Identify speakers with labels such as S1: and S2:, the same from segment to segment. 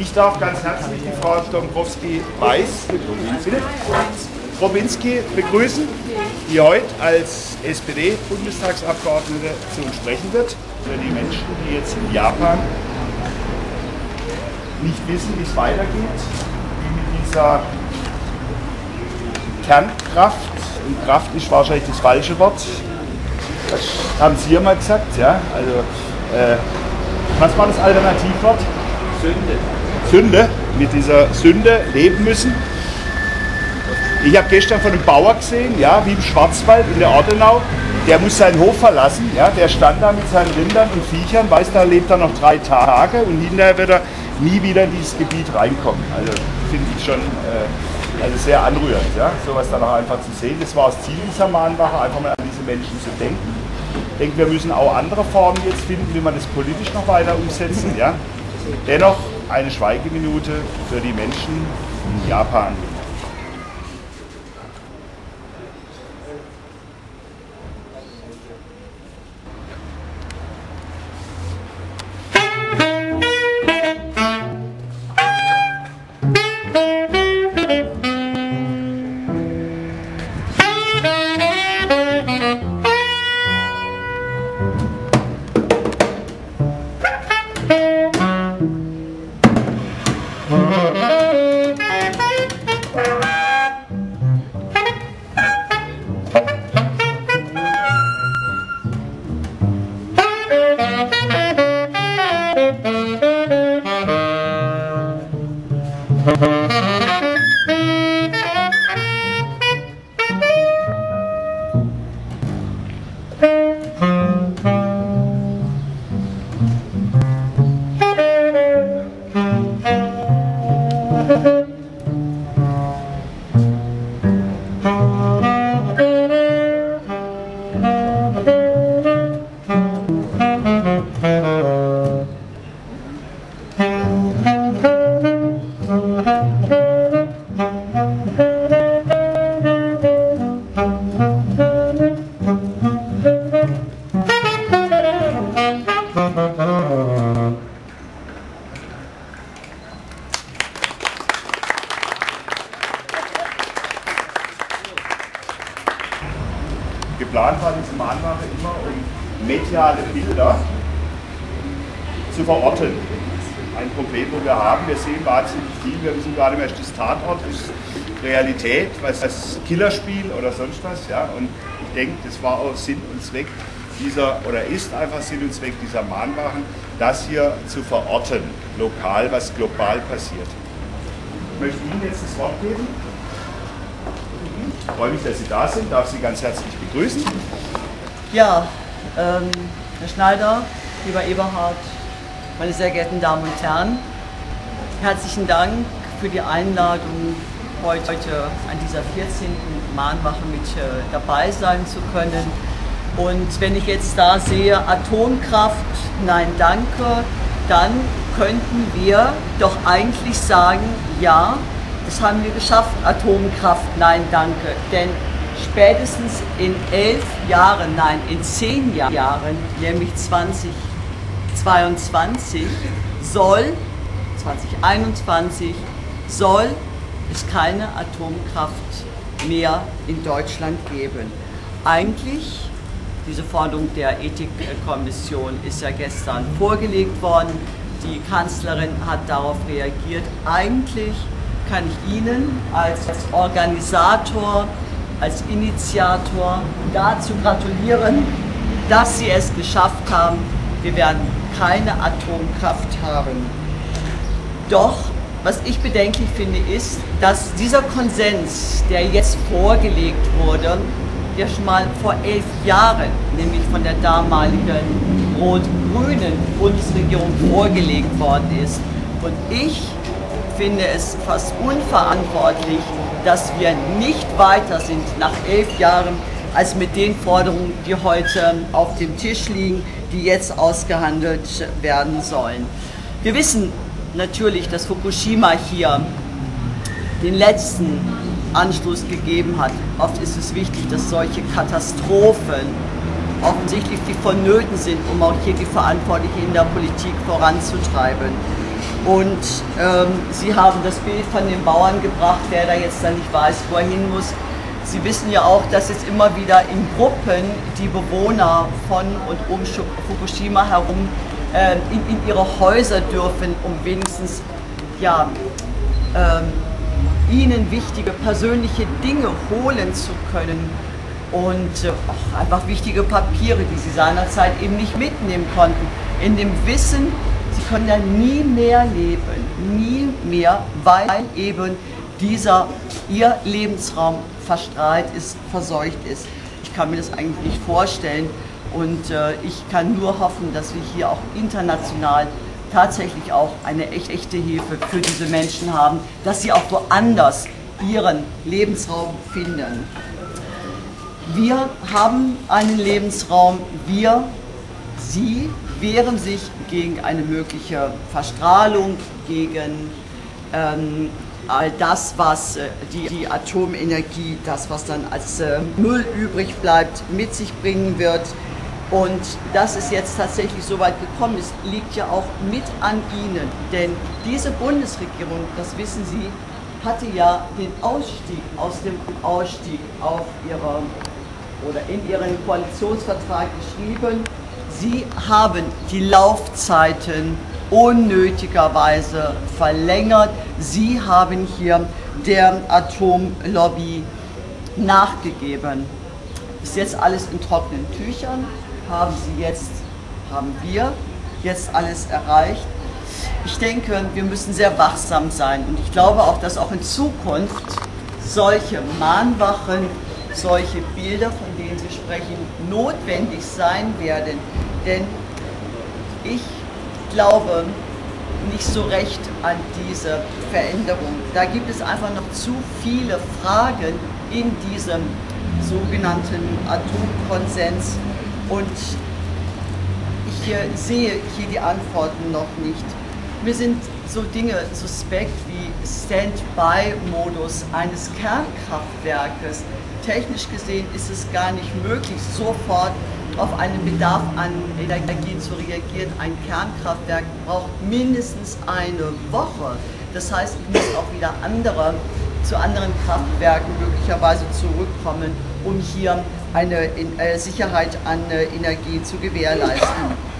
S1: Ich darf ganz herzlich die Frau Dombrowski-Weiß, Robinski begrüßen, die heute als SPD-Bundestagsabgeordnete zu uns sprechen wird. Für die Menschen, die jetzt in Japan nicht wissen, wie es weitergeht, wie mit dieser Kernkraft, und Kraft ist wahrscheinlich das falsche Wort, das haben Sie ja mal gesagt, ja, also äh, was war das Alternativwort? Sünde. Sünde, mit dieser Sünde leben müssen. Ich habe gestern von einem Bauer gesehen, ja, wie im Schwarzwald in der Ordenau, der muss seinen Hof verlassen, ja, der stand da mit seinen Rindern und Viechern, weiß, da lebt er noch drei Tage und hinterher wird er nie wieder in dieses Gebiet reinkommen. Also finde ich schon äh, also sehr anrührend, ja, sowas dann auch einfach zu sehen. Das war das Ziel dieser Mahnwache, einfach mal an diese Menschen zu denken. Ich denke, wir müssen auch andere Formen jetzt finden, wie man das politisch noch weiter umsetzen. Ja. Dennoch eine Schweigeminute für die Menschen in Japan. Mediale Bilder zu verorten. Ein Problem, wo wir haben, wir sehen wahnsinnig viel, wir wissen gar nicht mehr, ist das Tatort, ist Realität, was das Killerspiel oder sonst was. Ja? Und ich denke, das war auch Sinn und Zweck dieser, oder ist einfach Sinn und Zweck dieser Mahnwachen, das hier zu verorten, lokal, was global passiert. Ich möchte Ihnen jetzt das Wort geben. Ich freue mich, dass Sie da sind, darf Sie ganz herzlich begrüßen.
S2: Ja, ähm, Herr Schneider, lieber Eberhard, meine sehr geehrten Damen und Herren, herzlichen Dank für die Einladung, heute an dieser 14. Mahnwache mit äh, dabei sein zu können. Und wenn ich jetzt da sehe, Atomkraft, nein, danke, dann könnten wir doch eigentlich sagen, ja, das haben wir geschafft, Atomkraft, nein, danke. Denn spätestens in elf Jahren, nein, in zehn Jahren, nämlich 2022, soll, 2021, soll es keine Atomkraft mehr in Deutschland geben. Eigentlich, diese Forderung der Ethikkommission ist ja gestern vorgelegt worden. Die Kanzlerin hat darauf reagiert. Eigentlich kann ich Ihnen als Organisator, als Initiator dazu gratulieren, dass Sie es geschafft haben. Wir werden keine Atomkraft haben. Doch was ich bedenklich finde, ist, dass dieser Konsens, der jetzt vorgelegt wurde, ja schon mal vor elf Jahren, nämlich von der damaligen rot-grünen Bundesregierung vorgelegt worden ist. Und ich finde es fast unverantwortlich, dass wir nicht weiter sind nach elf Jahren als mit den Forderungen, die heute auf dem Tisch liegen, die jetzt ausgehandelt werden sollen. Wir wissen, natürlich, dass Fukushima hier den letzten Anstoß gegeben hat. Oft ist es wichtig, dass solche Katastrophen offensichtlich die vonnöten sind, um auch hier die Verantwortlichen in der Politik voranzutreiben. Und ähm, Sie haben das Bild von dem Bauern gebracht, der da jetzt dann nicht weiß, wo er hin muss. Sie wissen ja auch, dass jetzt immer wieder in Gruppen die Bewohner von und um Fukushima herum äh, in, in, ihre Häuser dürfen, um wenigstens ja, ähm, ihnen wichtige persönliche Dinge holen zu können und äh, auch einfach wichtige Papiere, die sie seinerzeit eben nicht mitnehmen konnten, in dem Wissen, sie können ja nie mehr leben, nie mehr, weil eben dieser ihr Lebensraum verstrahlt ist, verseucht ist. Ich kann mir das eigentlich nicht vorstellen und äh, ich kann nur hoffen, dass wir hier auch international tatsächlich auch eine echt, echte Hilfe für diese Menschen haben, dass sie auch woanders ihren Lebensraum finden. Wir haben einen Lebensraum, wir, Sie wehren sich gegen eine mögliche Verstrahlung, gegen ähm, all das, was äh, die, die, Atomenergie, das, was dann als äh, Müll übrig bleibt, mit sich bringen wird. Und dass es jetzt tatsächlich so weit gekommen ist, liegt ja auch mit an Ihnen. Denn diese Bundesregierung, das wissen Sie, hatte ja den Ausstieg aus dem Ausstieg auf ihrer oder in ihren Koalitionsvertrag geschrieben, sie haben die Laufzeiten unnötigerweise verlängert. Sie haben hier der Atomlobby nachgegeben. Ist jetzt alles in trockenen Tüchern? Haben Sie jetzt, haben wir jetzt alles erreicht? Ich denke, wir müssen sehr wachsam sein und ich glaube auch, dass auch in Zukunft solche Mahnwachen solche Bilder, von denen Sie sprechen, notwendig sein werden. Denn ich glaube nicht so recht an diese Veränderung. Da gibt es einfach noch zu viele Fragen in diesem sogenannten Atomkonsens und ich sehe hier die Antworten noch nicht. Mir sind so Dinge suspekt wie Standby-Modus eines Kernkraftwerkes technisch gesehen ist es gar nicht möglich, sofort auf einen Bedarf an Energie zu reagieren. Ein Kernkraftwerk braucht mindestens eine Woche. Das heißt, ich muss auch wieder andere, zu anderen Kraftwerken möglicherweise zurückkommen, um hier eine äh, Sicherheit an äh, Energie zu gewährleisten.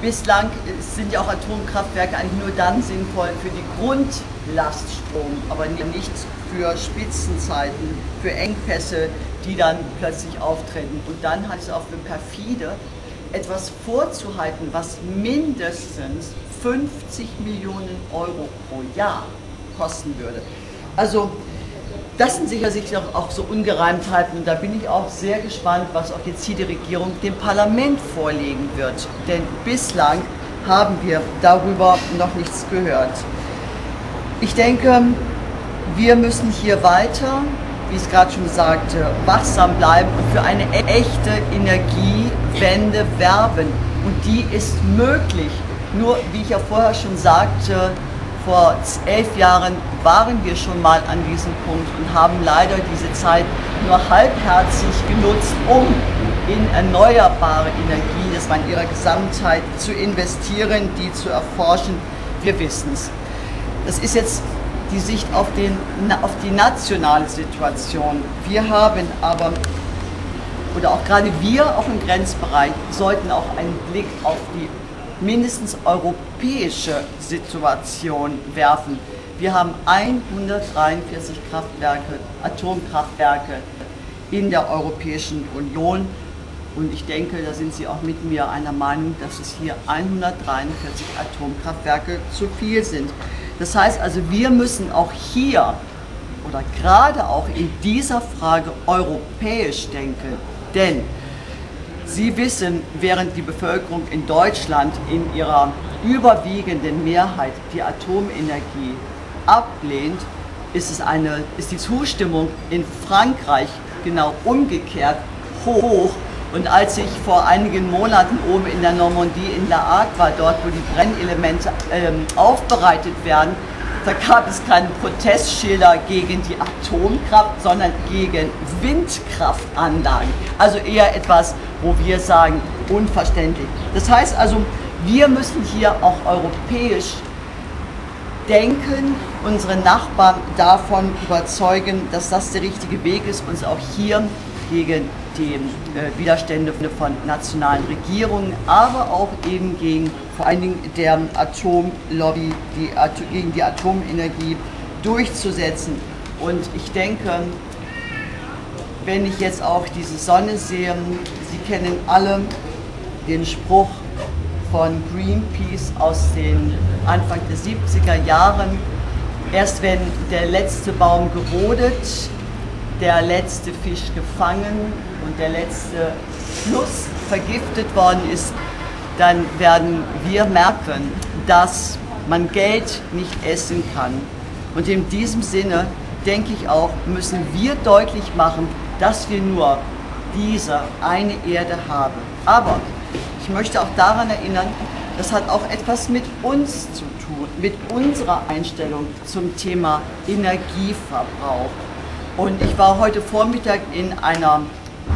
S2: Bislang sind ja auch Atomkraftwerke eigentlich nur dann sinnvoll für die Grundlaststrom, aber nicht für Spitzenzeiten, für Engpässe, die dann plötzlich auftreten. Und dann hat es auch für perfide etwas vorzuhalten, was mindestens 50 Millionen Euro pro Jahr kosten würde. Also das sind sicherlich auch so Ungereimtheiten und da bin ich auch sehr gespannt, was auch jetzt hier die Regierung dem Parlament vorlegen wird. Denn bislang haben wir darüber noch nichts gehört. Ich denke, wir müssen hier weiter, wie ich es gerade schon sagte, wachsam bleiben und für eine echte Energiewende werben. Und die ist möglich. Nur, wie ich ja vorher schon sagte, vor elf Jahren waren wir schon mal an diesem Punkt und haben leider diese Zeit nur halbherzig genutzt, um in erneuerbare Energie, das war in ihrer Gesamtheit, zu investieren, die zu erforschen. Wir wissen es. Das ist jetzt die Sicht auf, den, auf die nationale Situation. Wir haben aber, oder auch gerade wir auch im Grenzbereich, sollten auch einen Blick auf die mindestens europäische Situation werfen. Wir haben 143 Kraftwerke, Atomkraftwerke in der Europäischen Union. Und ich denke, da sind Sie auch mit mir einer Meinung, dass es hier 143 Atomkraftwerke zu viel sind. Das heißt also, wir müssen auch hier oder gerade auch in dieser Frage europäisch denken. Denn Sie wissen, während die Bevölkerung in Deutschland in ihrer überwiegenden Mehrheit die Atomenergie ablehnt, ist, es eine, ist die Zustimmung in Frankreich genau umgekehrt hoch. Und als ich vor einigen Monaten oben in der Normandie in La Hague war, dort wo die Brennelemente ähm, aufbereitet werden, da gab es keine Protestschilder gegen die Atomkraft, sondern gegen Windkraftanlagen. Also eher etwas, wo wir sagen, unverständlich. Das heißt also, Wir müssen hier auch europäisch denken, unsere Nachbarn davon überzeugen, dass das der richtige Weg ist, uns auch hier gegen die äh, Widerstände von nationalen Regierungen, aber auch eben gegen vor allen Dingen der Atomlobby, die, gegen die Atomenergie durchzusetzen. Und ich denke, wenn ich jetzt auch diese Sonne sehe, Sie kennen alle den Spruch von Greenpeace aus den Anfang der 70er Jahren, erst wenn der letzte Baum gerodet, der letzte Fisch gefangen und der letzte Fluss vergiftet worden ist, dann werden wir merken, dass man Geld nicht essen kann. Und in diesem Sinne denke ich auch, müssen wir deutlich machen, dass wir nur diese eine Erde haben. Aber ich möchte auch daran erinnern, das hat auch etwas mit uns zu tun, mit unserer Einstellung zum Thema Energieverbrauch. Und ich war heute Vormittag in einer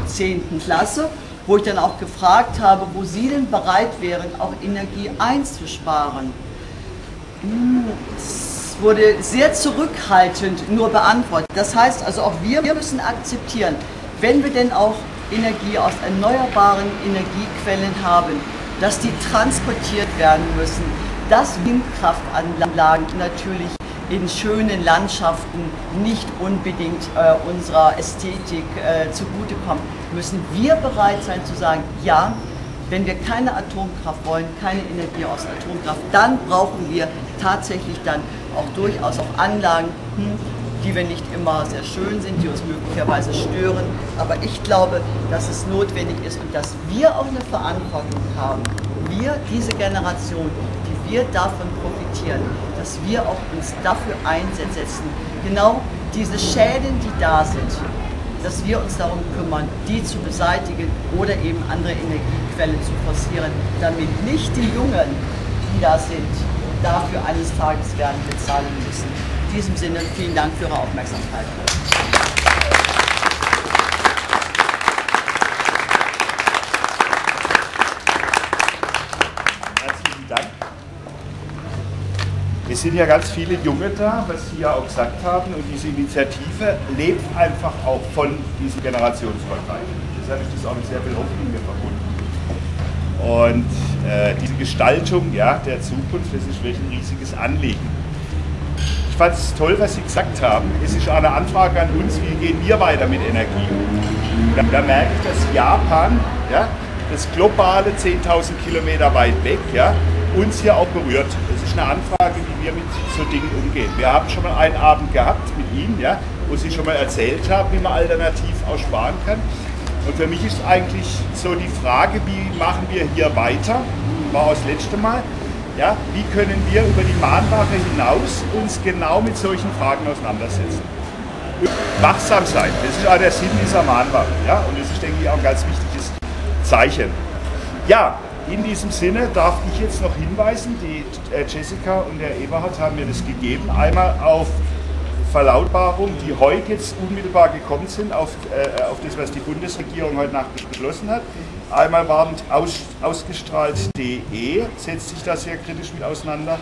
S2: 10. Klasse, wo ich dann auch gefragt habe, wo Sie denn bereit wären, auch Energie einzusparen. Es wurde sehr zurückhaltend nur beantwortet. Das heißt also, auch wir müssen akzeptieren, wenn wir denn auch Energie aus erneuerbaren Energiequellen haben, dass die transportiert werden müssen, dass Windkraftanlagen natürlich in schönen Landschaften nicht unbedingt äh, unserer Ästhetik äh, zugutekommen, müssen wir bereit sein zu sagen, ja, wenn wir keine Atomkraft wollen, keine Energie aus Atomkraft, dann brauchen wir tatsächlich dann auch durchaus auch Anlagen, hm, die wir nicht immer sehr schön sind, die uns möglicherweise stören. Aber ich glaube, dass es notwendig ist und dass wir auch eine Verantwortung haben, wir, diese Generation, wir davon profitieren, dass wir auch uns dafür einsetzen, genau diese Schäden, die da sind, dass wir uns darum kümmern, die zu beseitigen oder eben andere Energiequellen zu forcieren, damit nicht die Jungen, die da sind, dafür eines Tages werden bezahlen müssen. In diesem Sinne vielen Dank für Ihre Aufmerksamkeit.
S1: Es sind ja ganz viele Junge da, was Sie ja auch gesagt haben, und diese Initiative lebt einfach auch von diesem Generationsübergreifend. Deshalb ist das auch mit sehr viel Hoffnung verbunden. Und äh, diese Gestaltung ja, der Zukunft, das ist wirklich ein riesiges Anliegen. Ich fand es toll, was Sie gesagt haben. Es ist eine Anfrage an uns, wie gehen wir weiter mit Energie? Da, da merke ich, dass Japan, ja, das globale 10.000 Kilometer weit weg, ja, uns hier auch berührt. Eine Anfrage, wie wir mit so Dingen umgehen. Wir haben schon mal einen Abend gehabt mit Ihnen, ja, wo Sie schon mal erzählt haben, wie man alternativ auch sparen kann. Und für mich ist eigentlich so die Frage, wie machen wir hier weiter, war auch das letzte Mal, ja, wie können wir über die Mahnwache hinaus uns genau mit solchen Fragen auseinandersetzen. Wachsam sein, das ist auch der Sinn dieser Mahnwache. Ja, und das ist, denke ich, auch ein ganz wichtiges Zeichen. Ja, in diesem Sinne darf ich jetzt noch hinweisen, die äh, Jessica und der Eberhard haben mir das gegeben, einmal auf Verlautbarungen, die heute jetzt unmittelbar gekommen sind, auf, äh, auf das, was die Bundesregierung heute Nacht beschlossen hat. Einmal war aus, ausgestrahlt.de, setzt sich da sehr kritisch mit auseinander.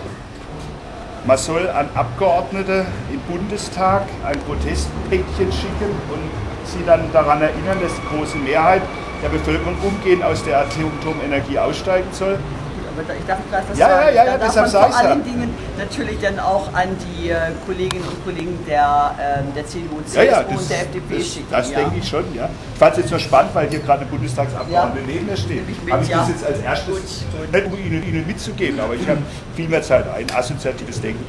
S1: Man soll an Abgeordnete im Bundestag ein Protestpäckchen schicken und sie dann daran erinnern, dass die große Mehrheit der Bevölkerung umgehen, aus der Atomenergie aussteigen soll.
S2: Aber ich darf gerade was
S1: ja,
S2: sagen.
S1: Ja, ja, ja,
S2: da
S1: deshalb
S2: darf man vor allen Dingen natürlich dann auch an die äh, Kolleginnen und Kollegen der, äh, der CDU, CSU
S1: ja, ja, das,
S2: und der FDP
S1: das,
S2: schicken.
S1: Das
S2: ja.
S1: denke ich schon, ja. Ich fand es jetzt nur spannend, weil hier gerade eine Bundestagsabgeordnete neben mir steht.
S2: Ich mit,
S1: Habe ich das jetzt als erstes,
S2: Gut, gut.
S1: nicht um Ihnen, Ihnen mitzugeben, aber ich habe viel mehr Zeit, ein assoziatives Denken.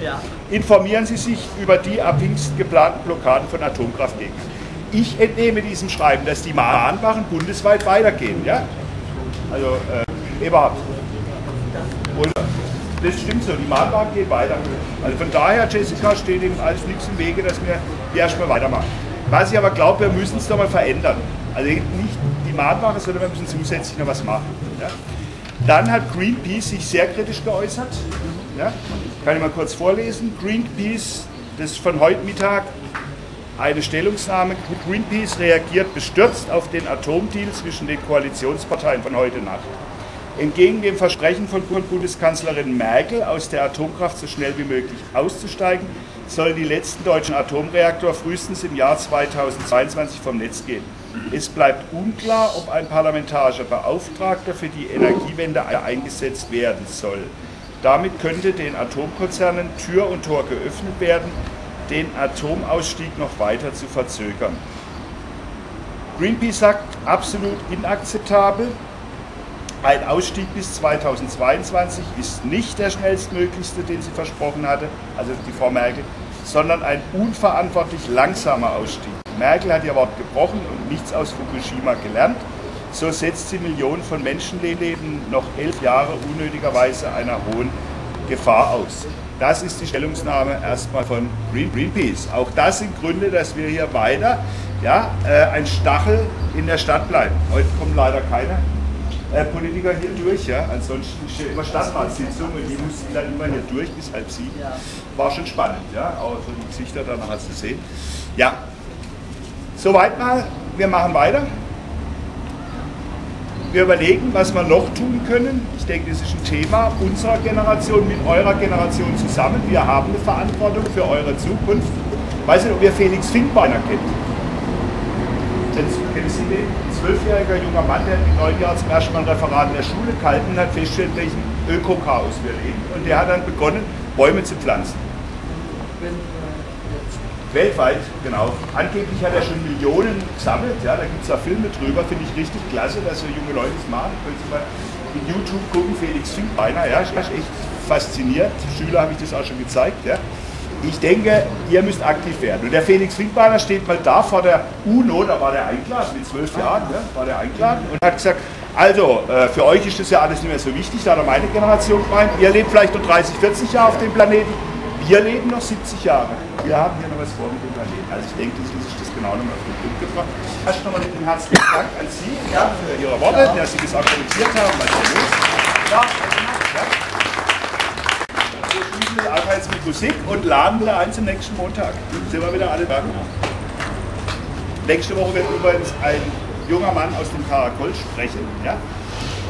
S1: Informieren Sie sich über die ab Pfingst geplanten Blockaden von Atomkraftgegnern. Ich entnehme diesem Schreiben, dass die Mahnwachen bundesweit weitergehen. Ja? Also, äh, Eberhard. Oder? Das stimmt so, die Mahnwagen gehen weiter. Also von daher, Jessica, steht ihm alles nichts im Wege, dass wir hier erstmal weitermachen. Was ich aber glaube, wir müssen es doch mal verändern. Also nicht die Mahnwache, sondern wir müssen zusätzlich noch was machen. Ja? Dann hat Greenpeace sich sehr kritisch geäußert. Ja? Kann ich mal kurz vorlesen. Greenpeace, das ist von heute Mittag eine Stellungnahme. Greenpeace reagiert bestürzt auf den Atomdeal zwischen den Koalitionsparteien von heute Nacht. Entgegen dem Versprechen von Bundeskanzlerin Merkel, aus der Atomkraft so schnell wie möglich auszusteigen, sollen die letzten deutschen Atomreaktoren frühestens im Jahr 2022 vom Netz gehen. Es bleibt unklar, ob ein parlamentarischer Beauftragter für die Energiewende eingesetzt werden soll. Damit könnte den Atomkonzernen Tür und Tor geöffnet werden, den Atomausstieg noch weiter zu verzögern. Greenpeace sagt, absolut inakzeptabel. Ein Ausstieg bis 2022 ist nicht der schnellstmöglichste, den sie versprochen hatte, also die Frau Merkel, sondern ein unverantwortlich langsamer Ausstieg. Merkel hat ihr Wort gebrochen und nichts aus Fukushima gelernt. So setzt sie Millionen von Menschenleben noch elf Jahre unnötigerweise einer hohen Gefahr aus. Das ist die Stellungnahme erstmal von Greenpeace. Auch das sind Gründe, dass wir hier weiter ja, äh, ein Stachel in der Stadt bleiben. Heute kommen leider keine äh, Politiker hier durch. Ja? Ansonsten ja immer Stadtratssitzung und die mussten dann immer hier durch bis halb sieben. War schon spannend, ja? auch so die Gesichter danach zu sehen. Ja, soweit mal. Wir machen weiter. Wir überlegen, was wir noch tun können. Ich denke, das ist ein Thema unserer Generation mit eurer Generation zusammen. Wir haben eine Verantwortung für eure Zukunft. Ich weiß nicht, ob ihr Felix Finkbeiner kennt. Kennen Sie den? Ein zwölfjähriger junger Mann, der im neun Jahren zum ersten Mal ein Referat in der Schule gehalten hat festgestellt, welchen Ökochaos wir leben. Und der hat dann begonnen, Bäume zu pflanzen. Weltweit, genau. Angeblich hat er schon Millionen gesammelt. Ja, da gibt es da Filme drüber, finde ich richtig klasse, dass so junge Leute das machen. Können Sie mal in YouTube gucken, Felix Finkbeiner. Ja, bin echt fasziniert. Schüler habe ich das auch schon gezeigt. Ja. Ich denke, ihr müsst aktiv werden. Und der Felix Finkbeiner steht mal da vor der UNO, da war der eingeladen, mit zwölf Jahren, ja, war der eingeladen und hat gesagt, also, äh, für euch ist das ja alles nicht mehr so wichtig, da hat er meine Generation gemeint. Ihr lebt vielleicht noch 30, 40 Jahre auf dem Planeten. Wir leben noch 70 Jahre. Wir haben hier noch was vor mit dem Planeten. Also ich denke, das ist das genau nochmal auf den Punkt gebracht. Erst nochmal den herzlichen Dank an Sie ja, für Ihre Worte, ja. dass Sie das organisiert haben. Was ist los? Ja. Wir mit Musik und laden wieder ein zum nächsten Montag. Sind wir wieder alle da? Nächste Woche wird übrigens ein junger Mann aus dem Karakol sprechen. Ja?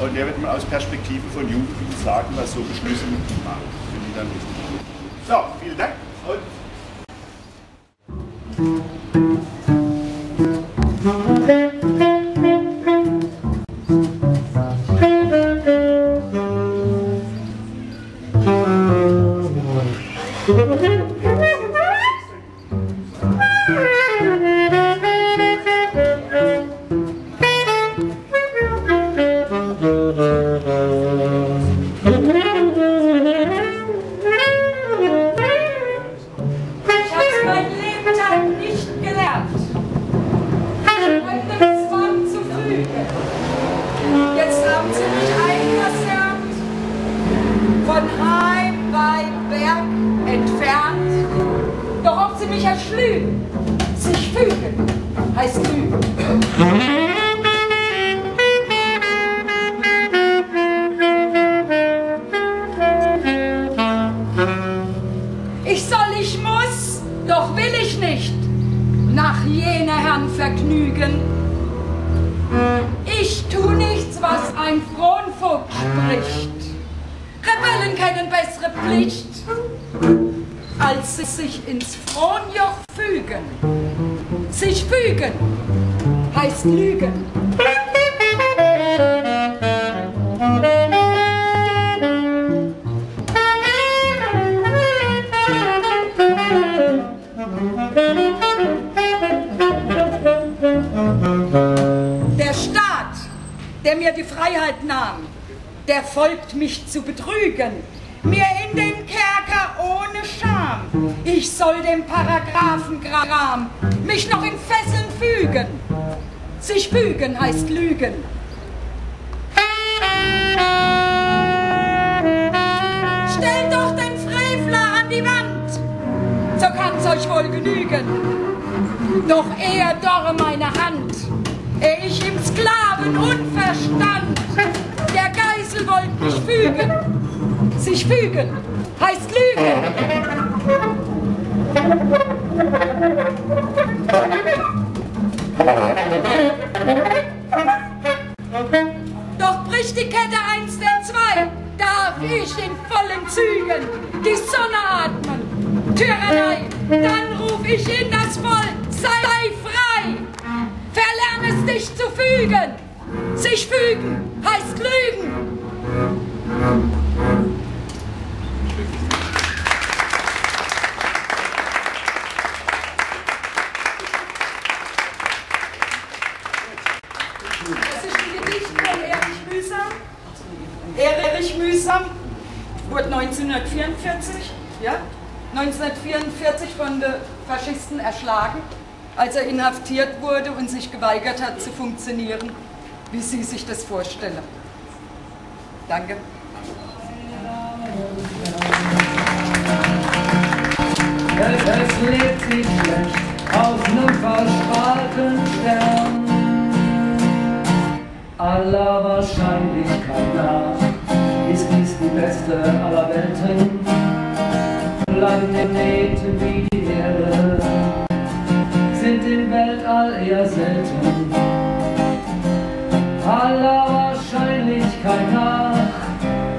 S1: Und der wird mal aus Perspektive von Jugendlichen sagen, was so Beschlüsse mit ihm machen. Finde ich dann wichtig. So, vielen Dank. Und
S3: mich erschlügen, sich fügen, heißt lügen. Ich soll, ich muss, doch will ich nicht nach jener Herrn vergnügen. Ich tu nichts, was ein Fronvogt spricht. Rebellen kennen bessere Pflicht, als sie sich ins Fronjoch fügen. Sich fügen heißt lügen. Der Staat, der mir die Freiheit nahm, der folgt mich zu betrügen, Ich soll dem Paragraphengram mich noch in Fesseln fügen. Sich fügen heißt lügen. Stellt doch den Frevler an die Wand, so kann's euch wohl genügen. Doch eher dorre meine Hand, ehe ich im Sklavenunverstand der Geißel wollt mich fügen. Sich fügen heißt lügen. Doch bricht die Kette eins der zwei, darf ich in vollen Zügen die Sonne atmen. Tyrannei, dann ruf ich in das Volk, sei frei, verlern es dich zu fügen. Sich fügen heißt lügen. Von den Faschisten erschlagen, als er inhaftiert wurde und sich geweigert hat zu funktionieren, wie Sie sich das vorstellen. Danke.
S4: Es, lebt sich schlecht auf nem verstrahlten Stern. Aller Wahrscheinlichkeit nach ist dies die beste aller Welten. Planeten wie die Erde sind im Weltall eher selten. Aller Wahrscheinlichkeit nach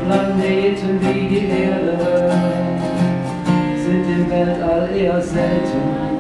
S4: Planeten wie die Erde sind im Weltall eher selten.